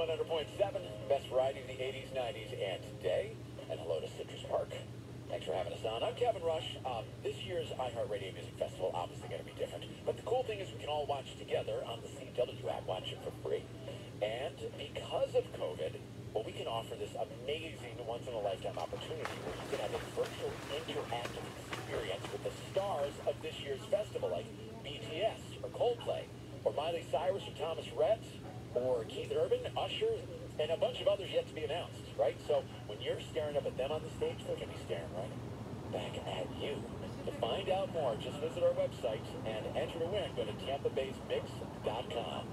Mix 100.7, best variety of the 80s, 90s, and today. And hello to Citrus Park. Thanks for having us on. I'm Kevin Rush. Um, this year's iHeartRadio Music Festival obviously going to be different. But the cool thing is we can all watch together on the CW app, watch it for free. And because of COVID, well, we can offer this amazing once-in-a-lifetime opportunity where you can have a virtual interactive experience with the stars of this year's festival, like BTS or Coldplay, or Miley Cyrus or Thomas Rhett, or Keith Urban, Usher, and a bunch of others yet to be announced, right? So when you're staring up at them on the stage, they're going to be staring right back at you. To find out more, just visit our website and enter to win. Go to TampaBay'sMix.com.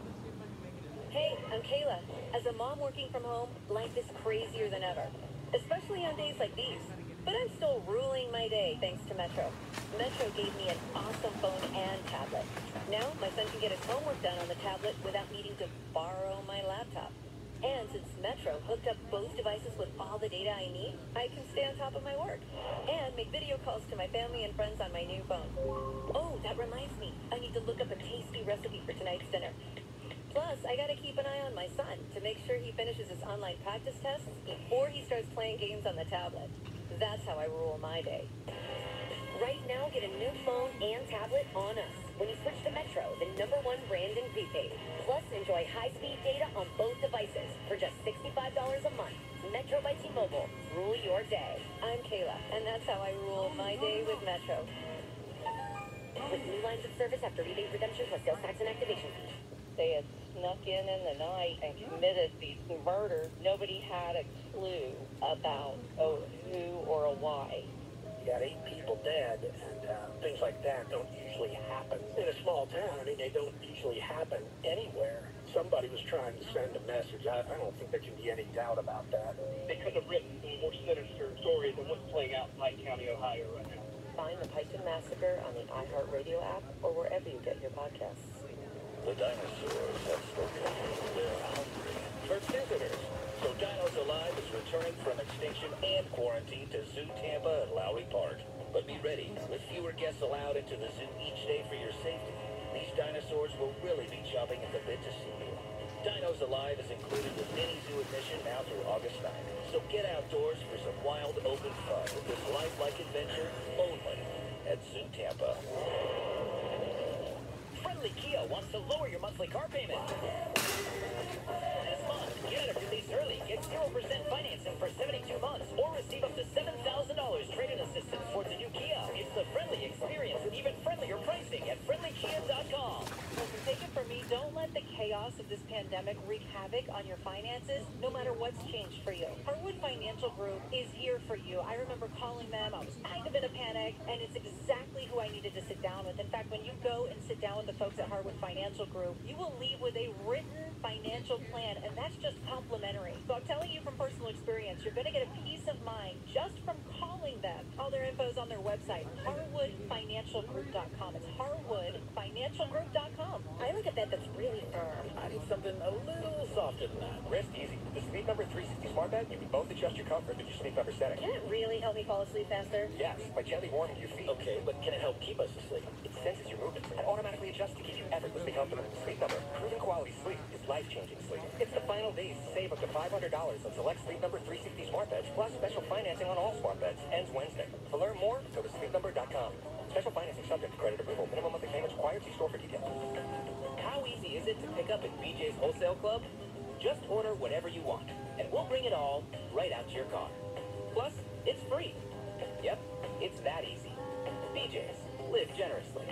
Hey, I'm Kayla. As a mom working from home, life is crazier than ever, especially on days like these. But I'm still ruling my day thanks to Metro. Metro gave me an awesome phone and tablet. Now my son can get his homework done on the tablet without needing to borrow my laptop. And since Metro hooked up both devices with all the data I need, I can stay on top of my work and make video calls to my family and friends on my new phone. Oh, that reminds me. I need to look up a tasty recipe for tonight's dinner. Plus, I gotta keep an eye on my son to make sure he finishes his online practice tests before he starts playing games on the tablet. That's how I rule my day. Get a new phone and tablet on us when you switch to Metro, the number one brand in prepaid. Plus, enjoy high-speed data on both devices for just $65 a month. Metro by T-Mobile. Rule your day. I'm Kayla, and that's how I rule oh, my day with Metro. With new lines of service after rebate redemption plus sales tax and activation fee. They had snuck in in the night and committed these murders. Nobody had a clue about a who or a why. You got eight people dead, and uh, things like that don't usually happen. In a small town, I mean, they don't usually happen anywhere. Somebody was trying to send a message. I, I don't think there can be any doubt about that. They could have written more sinister story than what's playing out in Pike County, Ohio right now. Find the Piketon Massacre on the iHeartRadio app or wherever you get your podcasts. The dinosaurs have spoken. They're hungry for visitors. Dinos Alive is returning from extinction and quarantine to Zoo Tampa at Lowry Park. But be ready, with fewer guests allowed into the zoo each day for your safety. These dinosaurs will really be chomping at the bit to see you. Dinos Alive is included with any zoo admission now through August 9th. So get outdoors for some wild open fun with this lifelike adventure only at Zoo Tampa. Friendly Kia wants to lower your monthly car payment. This month, get out of your lease early. Get 0% financing for 72 months or receive up to $7,000 trade-in assistance for the new Kia. It's the friendly experience and even friendlier pricing at friendlykia.com. From me, don't let the chaos of this pandemic wreak havoc on your finances, no matter what's changed for you. Harwood Financial Group is here for you. I remember calling them, I was kind of in a panic, and it's exactly who I needed to sit down with. In fact, when you go and sit down with the folks at Harwood Financial Group, you will leave with a written financial plan, and that's just complimentary. So I'm telling you from personal experience, you're going to get a peace of mind just from calling them. All their info is on their website, harwoodfinancialgroup.com. It's harwoodfinancialgroup.com. I like a bed that's really firm. I need something a little softer than that. Rest easy. The Sleep Number 360 Smart Bed, you can both adjust your comfort with your sleep number setting. Can it really help me fall asleep faster? Yes, by gently warming your feet. Okay, but can it help keep us asleep? It senses your movements and automatically adjusts to keep you effortlessly comfortable. Sleep Number, proven quality sleep is life-changing sleep. It's the final days to save up to $500 on select Sleep Number 360 Smart Beds, plus special financing on all smart beds. Ends Wednesday. To learn more, go to sleepnumber.com. Special financing subject to credit approval. Minimum monthly payments required. See store for details. How easy is it to pick up at BJ's Wholesale Club? Just order whatever you want, and we'll bring it all right out to your car. Plus, it's free. Yep, it's that easy. BJ's. Live generously.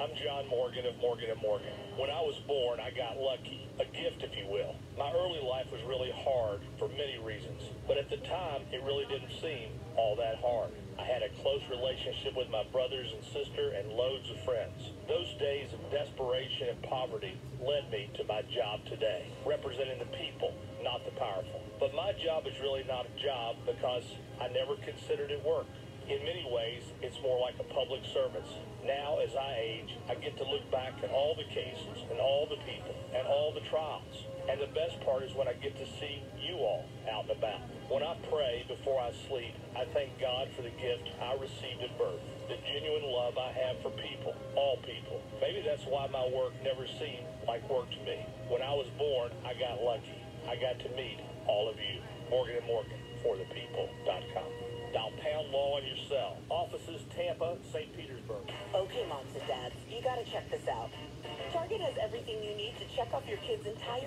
I'm John Morgan of Morgan & Morgan. When I was born, I got lucky, a gift if you will. My early life was really hard for many reasons, but at the time, it really didn't seem all that hard. I had a close relationship with my brothers and sister and loads of friends. Those days of desperation and poverty led me to my job today, representing the people, not the powerful. But my job is really not a job because I never considered it work. In many ways, it's more like a public service. Now, as I age, I get to look back at all the cases and all the people and all the trials. And the best part is when I get to see you all out and about. When I pray before I sleep, I thank God for the gift I received at birth, the genuine love I have for people, all people. Maybe that's why my work never seemed like work to me. When I was born, I got lucky. I got to meet all of you. Morgan Morgan, for the people.com. Pound law on your cell. Offices Tampa, St. Petersburg. Okay, moms and dads, you gotta check this out. Target has everything you need to check off your kid's entire